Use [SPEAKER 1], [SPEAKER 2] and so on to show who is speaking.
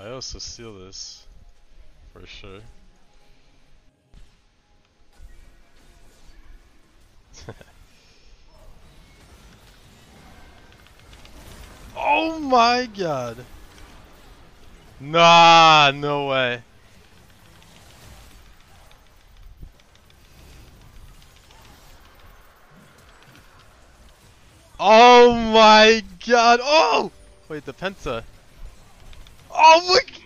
[SPEAKER 1] I also steal this. For sure. oh my god! Nah, no way. Oh my god! Oh! Wait, the Penta. Oh my